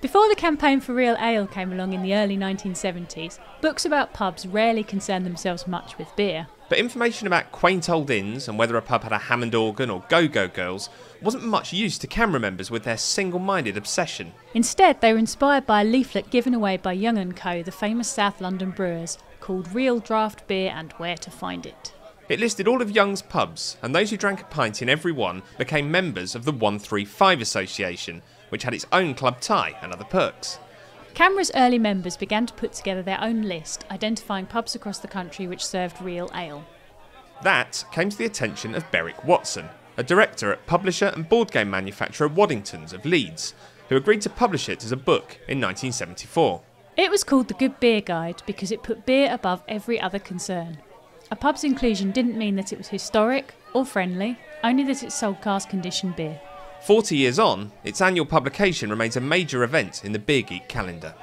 Before the campaign for real ale came along in the early 1970s, books about pubs rarely concerned themselves much with beer. But information about quaint old inns and whether a pub had a Hammond organ or go go girls wasn't much use to CAMRA members with their single minded obsession. Instead, they were inspired by a leaflet given away by Young & Co., the famous South London brewers, called Real Draft Beer and Where to Find It. It listed all of Young's pubs, and those who drank a pint in every one became members of the 135 Association, which had its own club tie and other perks. CAMRA's early members began to put together their own list, identifying pubs across the country which served real ale. That came to the attention of Berwick Watson, a director at publisher and board game manufacturer Waddingtons of Leeds, who agreed to publish it as a book in 1974. It was called the Good Beer Guide because it put beer above every other concern. A pub's inclusion didn't mean that it was historic or friendly, only that it sold cask conditioned beer. 40 years on, its annual publication remains a major event in the Beer Geek calendar.